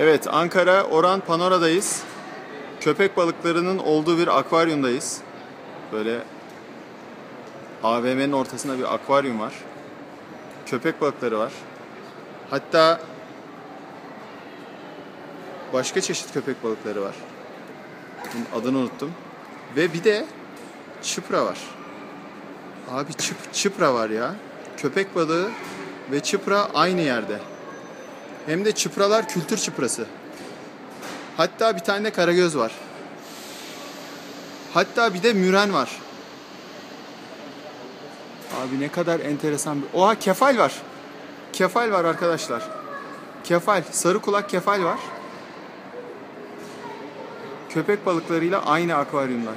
Evet, Ankara Oran Panora'dayız. Köpek balıklarının olduğu bir akvaryumdayız. Böyle AVM'nin ortasında bir akvaryum var. Köpek balıkları var. Hatta başka çeşit köpek balıkları var. Adını unuttum. Ve bir de çıpra var. Abi çıp, çıpra var ya. Köpek balığı ve çıpra aynı yerde. Hem de çıpralar kültür çıprası. Hatta bir tane de karagöz var. Hatta bir de müren var. Abi ne kadar enteresan bir... Oha kefal var. Kefal var arkadaşlar. Kefal, sarı kulak kefal var. Köpek balıklarıyla aynı akvaryumda.